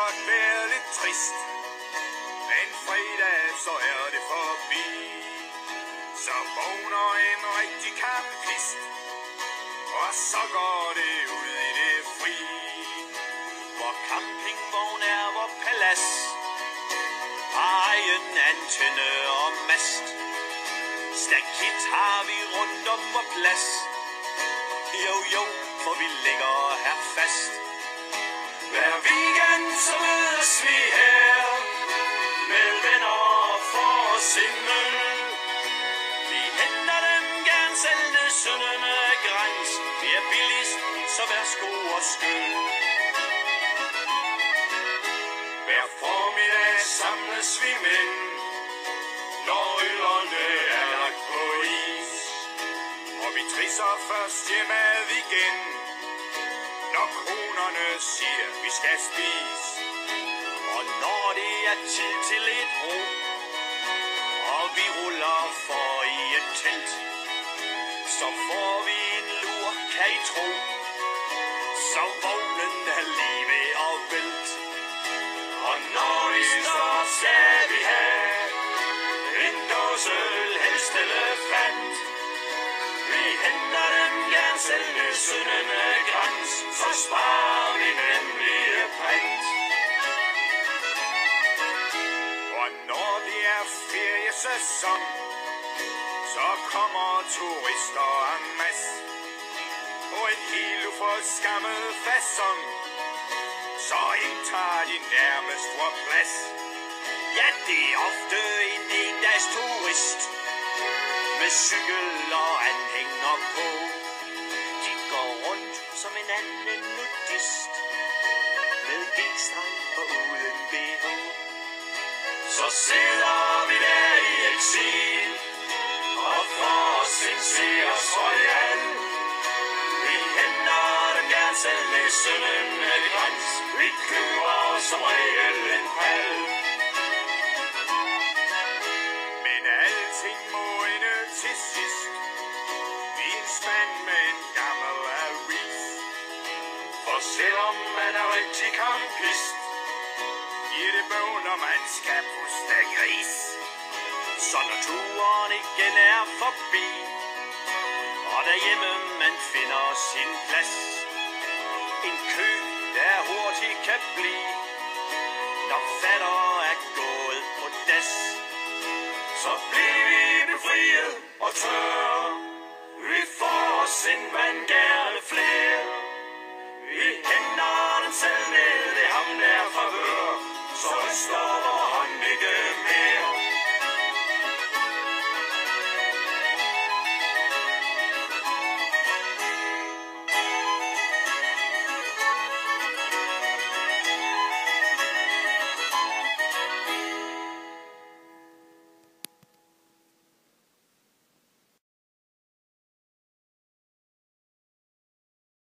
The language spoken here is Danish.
godt være lidt trist, men fredag så er det forbi. Så vågner en rigtig kampist, og så går det ud i det fri. Hvor campingvogn er vor palads, har egen antenne og mast. Stakit har vi rundt om vor plads. Jo, jo, for vi ligger her fast. Hver weekend så mødes vi her med venner for at sinde. Vi henter dem gerne sælge søndende græns. Vi er billigst, så værsgo og skøn. Hver formiddag samles vi mænd, når ølerne er lagt på is. Og vi trisser først hjemad igen, når siger, vi skal spise. Og når det er tid til et ro, og vi ruller for i et telt, så får vi en lur, kan I tro. Så vognen er lige ved at. Og når vi står, skal vi have en dåse helst elefant. Vi henter dem gerne selv med syndende græns, sæson så kommer turister en masse. På en helt uforskammet fason, så indtager de nærmest vor plads. Ja, det er ofte en endags turist, med cykel og anhænger på. De går rundt som en anden nudist, med g-streng og uden BH. Så sidder sin og for os en seers royal. Vi henter dem gerne selv med syndende græns, vi køber som regel en pal. Men alting må ende til sidst Vi er en spand med en gammel avis. For selvom man er rigtig kampist, giver det bøv, når man skal puste gris. Så når turen igen er forbi Og derhjemme man finder sin plads En kø, der hurtigt kan blive. Når fatter er gået på das Så bliver vi befriet og tør. Vi får os en